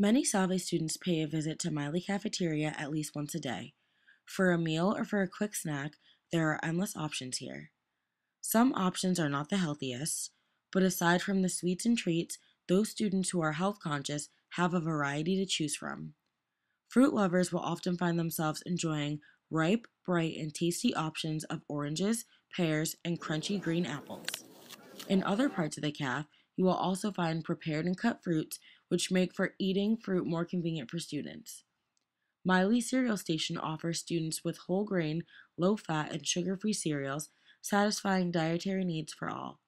Many Salve students pay a visit to Miley Cafeteria at least once a day. For a meal or for a quick snack, there are endless options here. Some options are not the healthiest, but aside from the sweets and treats, those students who are health conscious have a variety to choose from. Fruit lovers will often find themselves enjoying ripe, bright, and tasty options of oranges, pears, and crunchy green apples. In other parts of the caf, you will also find prepared and cut fruits, which make for eating fruit more convenient for students. Miley Cereal Station offers students with whole grain, low fat, and sugar free cereals, satisfying dietary needs for all.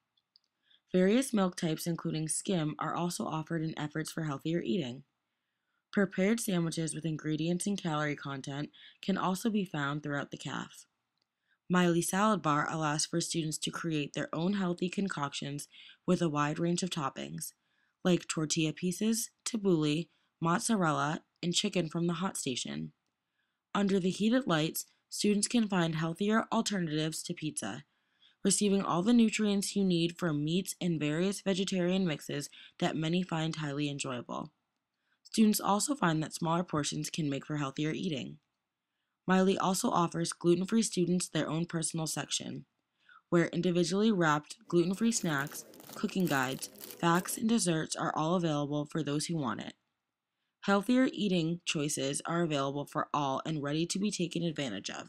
Various milk types, including skim, are also offered in efforts for healthier eating. Prepared sandwiches with ingredients and calorie content can also be found throughout the caf. Miley Salad Bar allows for students to create their own healthy concoctions with a wide range of toppings, like tortilla pieces, tabbouleh, mozzarella, and chicken from the hot station. Under the heated lights, students can find healthier alternatives to pizza, receiving all the nutrients you need from meats and various vegetarian mixes that many find highly enjoyable. Students also find that smaller portions can make for healthier eating. Miley also offers gluten free students their own personal section, where individually wrapped gluten free snacks, cooking guides, facts, and desserts are all available for those who want it. Healthier eating choices are available for all and ready to be taken advantage of.